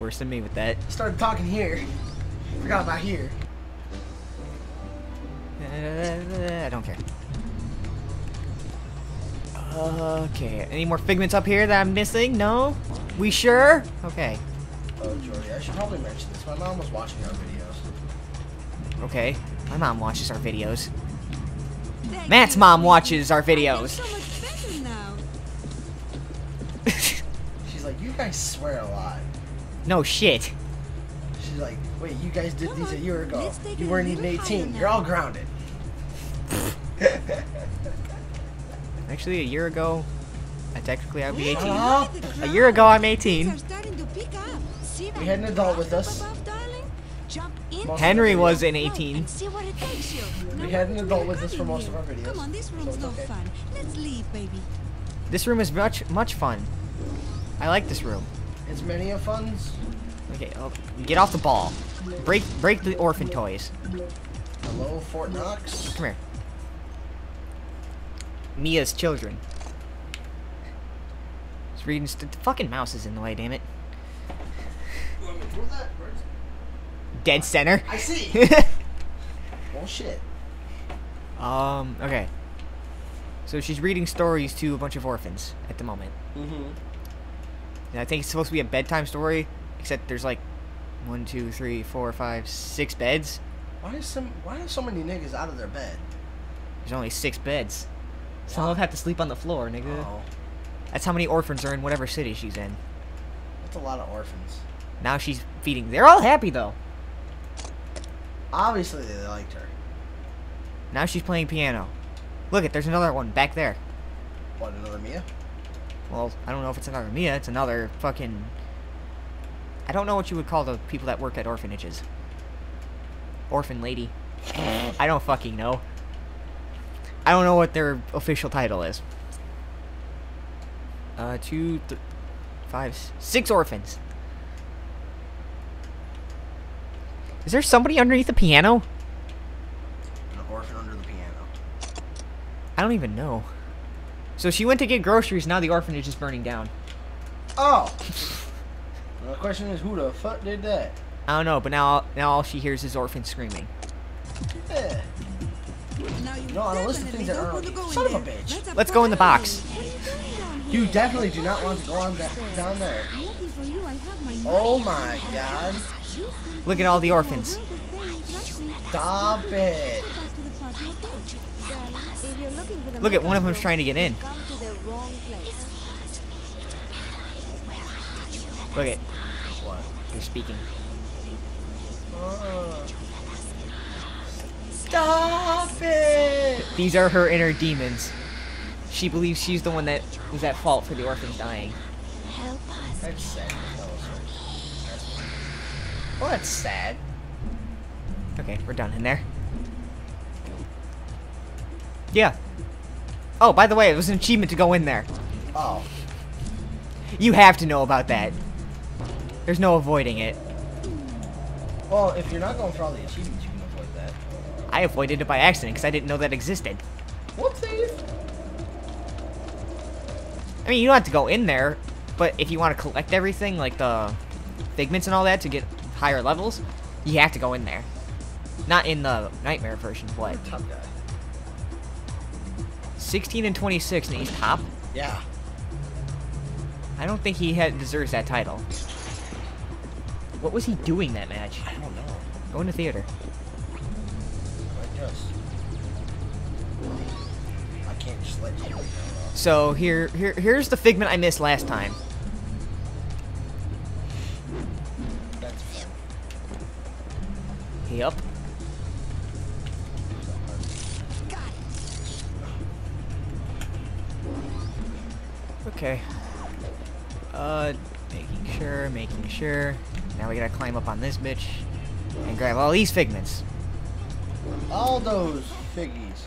Worse than me with that. Started talking here. Forgot about here. Uh, I don't care. Okay, any more figments up here that I'm missing? No? We sure? Okay. Oh, Jordy, I should probably mention this. My mom was watching our videos. Okay. My mom watches our videos. Matt's mom watches our videos. So much better now. She's like, you guys swear a lot. No shit. She's like, wait, you guys did Come these a year ago. You weren't even 18. You're all grounded. Actually, a year ago, I technically I'd be 18. Huh? A year ago, I'm 18. are starting to pick up. See We had an adult with us. up above, darling? Jump into Most Henry was videos. an the flow 18. see where it takes you. Now We had an adult with us for doing most of our videos, Come on, this so room's it's no okay. fun. Let's leave, baby. This room is much, much fun. I like this room. It's many of funds. Okay, oh, get off the ball. Break, break the orphan toys. Hello, Fort Knox. Come here. Milla's children. Just reading. St- the fucking mouse is in the way. Damn it. Where's that? Where's... Dead center. I see. well, shit. um. Okay. So she's reading stories to a bunch of orphans at the moment. Mm-hmm. And I think it's supposed to be a bedtime story, except there's like one, two, three, four, five, six beds. Why is some? Why are so many niggas out of their bed? There's only six beds. Some of them have to sleep on the floor, nigga. Oh, That's how many orphans are in whatever city she's in. that's a lot of orphans. Now she's feeding. They're all happy though. Obviously, they liked her. Now she's playing piano. Look it, there's another one back there. What, another Milla? Well, I don't know if it's another Milla. It's another fucking. I don't know what you would call the people that work at orphanages. Orphan lady. I don't fucking know. I don't know what their official title is. Uh, two, th- five, six orphans. Is there somebody underneath the piano? An orphan under the piano. I don't even know. So she went to get groceries. Now the orphanage is burning down. Oh. Well, the question is, who the fuck did that? I don't know, but now now all she hears is orphans screaming. Yeah. Now No, on a list of things that are- want to go in son of a bitch. A Let's go in the box. You doing down here? You definitely do not want to go on that down there. I'm looking for you. I have my Oh my god. Look at all the orphans. Stop it. Look at one of them's trying to get in. Come to the wrong place. Look at What? they're speaking. Uh, stop it. These are her inner demons. She believes she's the one that was at fault for the orphans dying. That's sad. That was Well, that's sad. Okay, we're done in there. Yeah. Oh, by the way, it was an achievement to go in there. Oh. You have to know about that. There's no avoiding it. Well, if you're not going for all the achievements, you can avoid that. I avoided it by accident because I didn't know that existed. Whoopsies. I mean, you don't have to go in there, but if you want to collect everything, like the figments and all that, to get higher levels, you have to go in there. Not in the nightmare version. but... Top guy. 16 and 26, and he's top. Yeah. I don't think he had deserves that title. What was he doing that match? I don't know. Go in the theater. I just. I can't just let you. So here, here, here's the figment I missed last time. That's fun. Yep. Okay. Uh, making sure, making sure. Now we gotta climb up on this bitch and grab all these figments. All those figgies.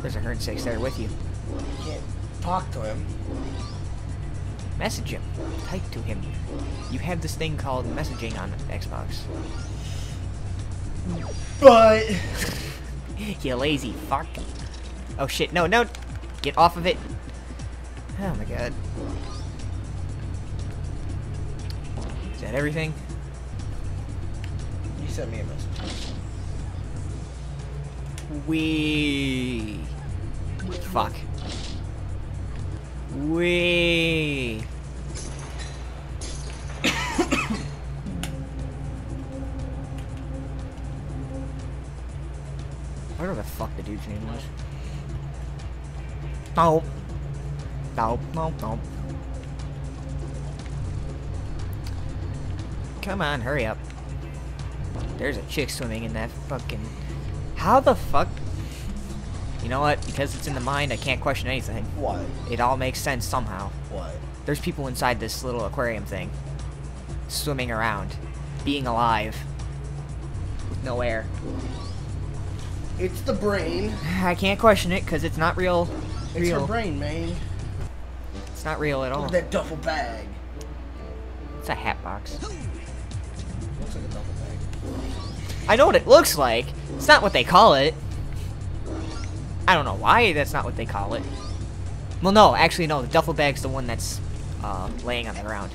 There's a herd six there with you. You can't talk to him. Message him. Type to him. You have this thing called messaging on Xbox. But you lazy fuck. Oh shit, no, no. Get off of it. Oh my god. Is that everything? You sent me a message. We. Fuck. We. The dude's. Nope. Nope, nope, nope. Come on, hurry up. There's a chick swimming in that fucking... How the fuck? You know what? Because it's in the mind, I can't question anything. What? It all makes sense somehow. What? There's people inside this little aquarium thing. Swimming around. Being alive. With no air. It's the brain. I can't question it because it's not real. It's real. her brain, man. It's not real at all. Look at that duffel bag. It's a hat box. Looks like a duffel bag. I know what it looks like. It's not what they call it. I don't know why that's not what they call it. Well, no, actually, no. The duffel bag's the one that's uh, laying on the ground.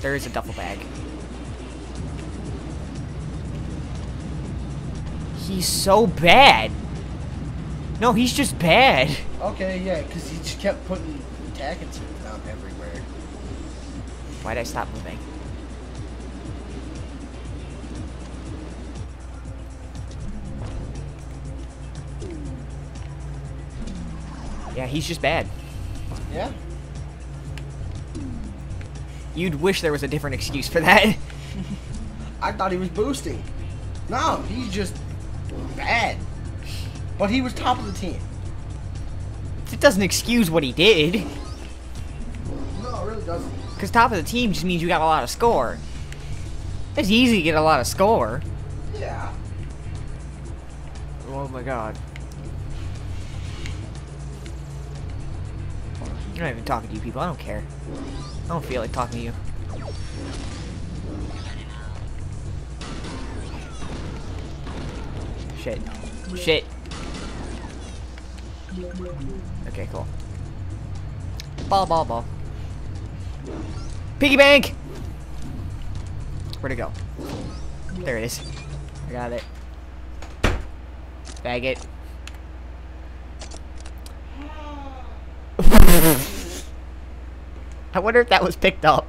There is a duffel bag. He's so bad. No, he's just bad. Okay, yeah, because he just kept putting attacking down everywhere. Why'd I stop moving? Yeah, he's just bad. Yeah? You'd wish there was a different excuse for that. I thought he was boosting. No, he's just bad. But he was top of the team. it doesn't excuse what he did. No, it really doesn't. Because top of the team just means you got a lot of score. It's easy to get a lot of score. Yeah. Oh my god. I'm not even talking to you people. I don't care. I don't feel like talking to you. Shit. Shit. Okay, cool. Ball, ball, ball. Piggy bank! Where'd it go? There it is. I got it. Faggot. I wonder if that was picked up.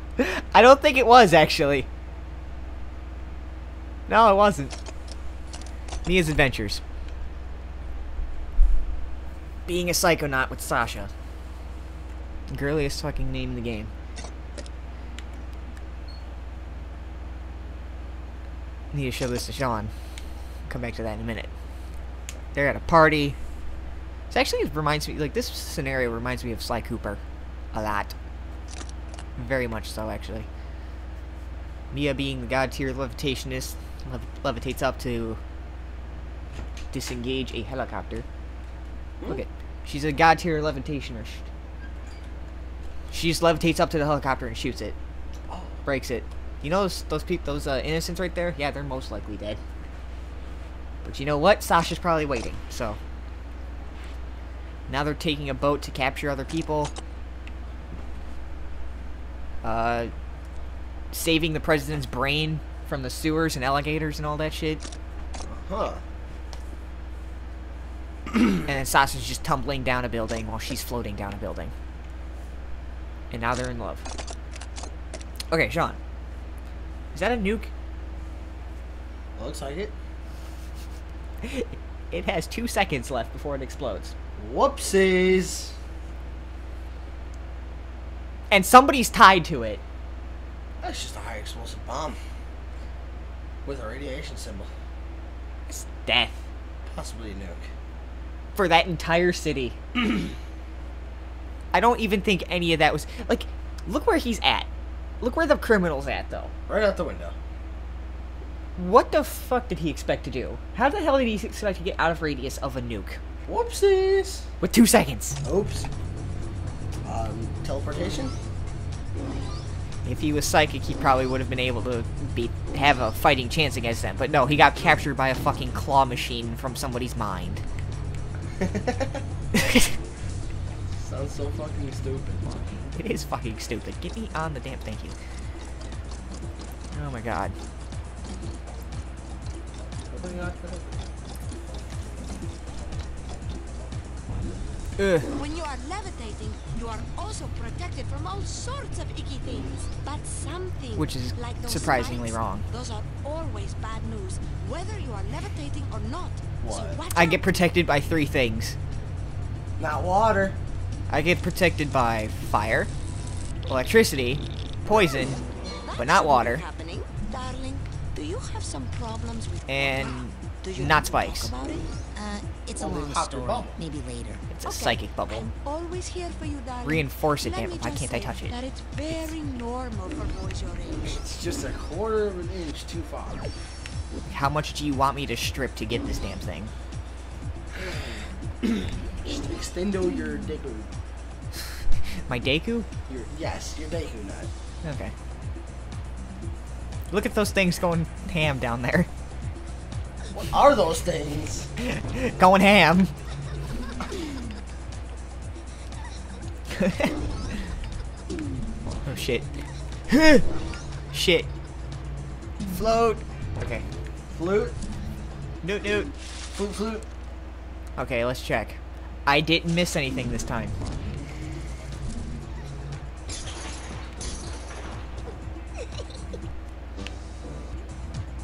I don't think it was, actually. No, it wasn't. Milla's Adventures. Being a Psychonaut with Sasha. Girliest fucking name in the game. Need to show this to Sean. Come back to that in a minute. They're at a party. This actually reminds me, like, this scenario reminds me of Sly Cooper. A lot. Very much so, actually. Mia being the god tier levitationist lev levitates up to disengage a helicopter. Look at, she's a god tier levitationist. She just levitates up to the helicopter and shoots it. Breaks it. You know those those people, those uh, innocents right there? Yeah, they're most likely dead. But you know what? Sasha's probably waiting. So now they're taking a boat to capture other people. Uh, saving the president's brain from the sewers and alligators and all that shit. Huh. And then Sasha's just tumbling down a building while she's floating down a building. And now they're in love. Okay, Sean. Is that a nuke? Looks like it. It has two seconds left before it explodes. Whoopsies. And somebody's tied to it. That's just a high explosive bomb. With a radiation symbol. It's death. Possibly a nuke. For that entire city. I don't even think any of that was... Like, look where he's at. Look where the criminal's at, though. Right out the window. What the fuck did he expect to do? How the hell did he expect to get out of radius of a nuke? Whoopsies. With two seconds. Oops. Um, teleportation? If he was psychic, he probably would have been able to be have a fighting chance against them. But no, he got captured by a fucking claw machine from somebody's mind. Sounds so fucking stupid. It is fucking stupid. Get me on the damn thank you. Oh my god. Ugh. When you are levitating, you are also protected from all sorts of icky things. But some things, Which is like those surprisingly spikes, wrong. Those are always bad news, whether you are levitating or not. What? watch I get protected by three things. Not water. I get protected by fire, electricity, poison, That but not water. Happening, darling. Do you have some problems with And not want to talk spikes. About it? Uh, it's a Only long story. bubble. Maybe later. it's a Okay, psychic bubble. I'm always here for you, darling. Reinforce it, Let damn it. Why can't I touch it? That it's very normal for boys your age. It's just a quarter of an inch too far. How much do you want me to strip to get this damn thing? Just extendo your Deku. My Deku? Your yes, your Deku nut. Okay. Look at those things going ham down there. What are those things? going ham. oh shit. shit. Float. Okay. Flute, Noot noot. flute, flute. Okay, let's check. I didn't miss anything this time.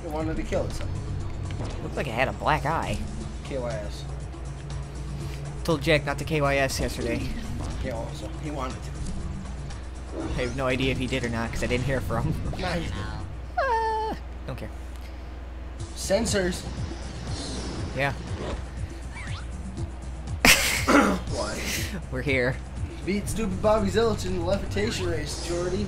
It wanted to kill itself. Looked like it had a black eye. KYS. Told Jack not to KYS yesterday. Yeah, so he wanted to. I have no idea if he did or not because I didn't hear from him. Now he's Ah, don't care. Sensors. Yeah, What? we're here. Beat stupid Bobby Zilch in the levitation race, Jordy.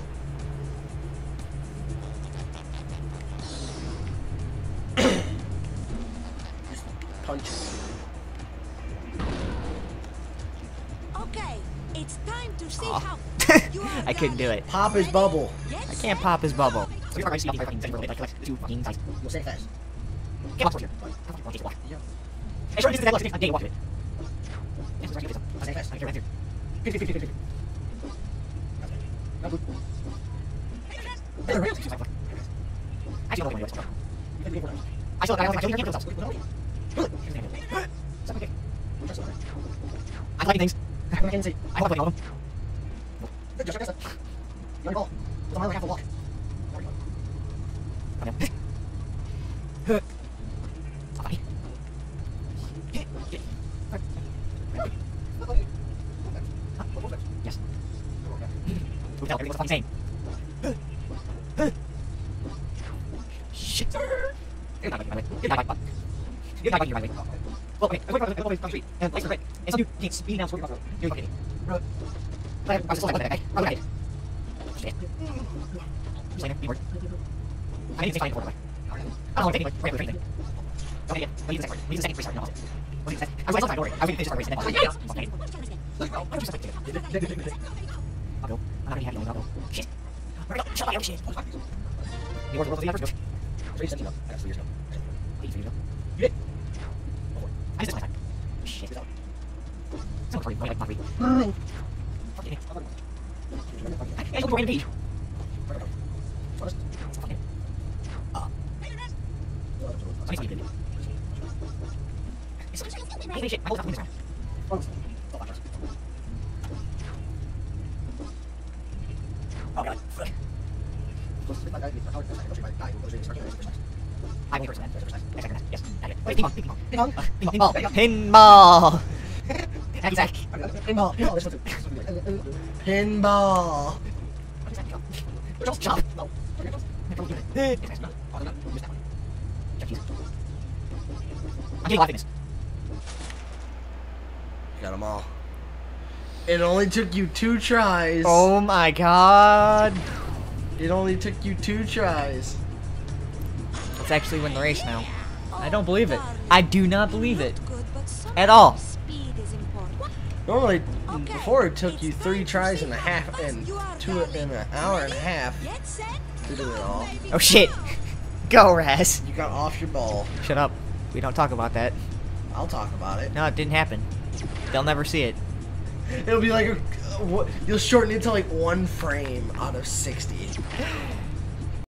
It's time to see Aw. how you are. I couldn't do it. Pop his bubble. I can't pop his bubble. go. You'll say it. Fast. Say it I like things. I want to play all of them. Yes. Who tell everything was fucking same? Shit. You're not my way. You're not my You're not my way. Well, okay, I went across the the street, and are red, and some dude came speeding down the. You're fucking idiot. I was just like, okay, I was like, shit. Just like, be word. I need to say something I don't to take like, regular training. Okay, yeah, we need the second, we need the second restart, no, I'll. What did you say? I was like, don't worry, I was going to finish the race, and then, okay. I'm just like, I'll go. I'm be happy, I'll go. Shit. It go? Shut up, shit. The world was the first Three years ago. I got three years ago. Eight years ago. You did. I missed it last time. Shit. Someone for you, like, not read. I fucking Instagram. Oh god. Pinball! Pinball. Pinball. Pinball. Jump, jump. I'm getting laughing this. Got them all. It only took you two tries. Oh my god. It only took you two tries. Let's actually win the race now. I don't believe it. I do not believe it. Look good, but At all. Normally, Okay, before it took it's you three tries and a half and you are, two in an hour and a half to do it all. Oh shit. go. Go, Raz. You got off your ball. Shut up. We don't talk about that. I'll talk about it. No, it didn't happen. They'll never see it. It'll be like a, what, you'll shorten it to like one frame out of 60.